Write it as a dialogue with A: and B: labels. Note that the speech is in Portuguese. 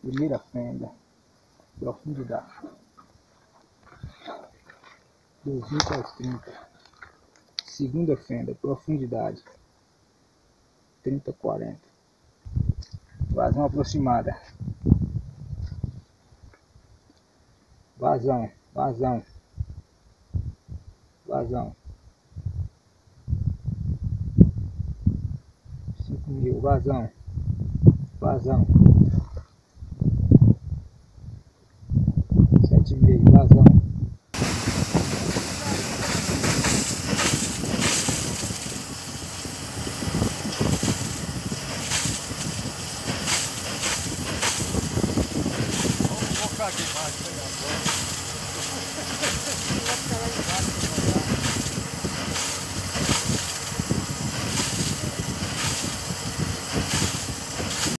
A: Primeira fenda. Profundidade. 220 aos 30. Segunda fenda. Profundidade. 30 40. Vazão aproximada. Vazão, vazão. Vazão. 5 mil, vazão. Vazão. sete e meio, vazão.
B: Thank you.